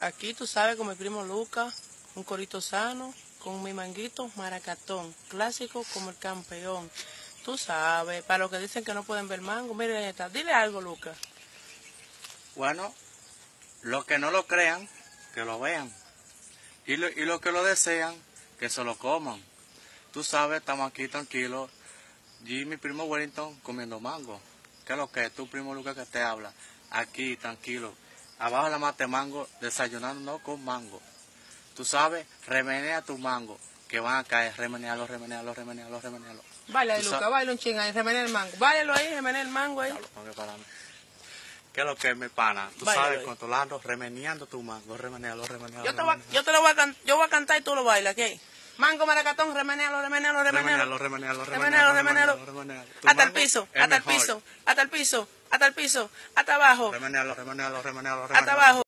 Aquí tú sabes con mi primo Luca, un corito sano, con mi manguito maracatón, clásico como el campeón. Tú sabes, para los que dicen que no pueden ver mango, miren esta. Dile algo, Luca. Bueno, los que no lo crean, que lo vean. Y, lo- y los que lo desean, que se lo coman. Tú sabes, estamos aquí tranquilos. Y mi primo Wellington comiendo mango. ¿Qué es lo que es? Tu primo Lucas que te habla. Aquí, tranquilo. Abajo de la mate mango, desayunando con mango. Tú sabes, remenea tu mango. Que van a caer, remenealo, remenealo, remenealo, remenealo. Baila Luca, baila un ching ahí, remene el mango. Báilalo ahí, remene el mango ahí. ¿Qué es lo que es, mi pana? Tú sabes, ahí. controlando, remeneando tu mango, remenealo, remenealo. Yo te, yo te lo voy a cantar, yo voy a cantar y tú lo bailas, ¿qué? Mango maracatón, remenealo, remenealo. Remenealo, remenealo, Remenealo, remenealo. remenealo, remenealo. Tu Hasta el mango piso, hasta el piso, hasta el piso, hasta el piso, hasta abajo, Remenealo, remenealo, remenealo, hasta remenealo. abajo.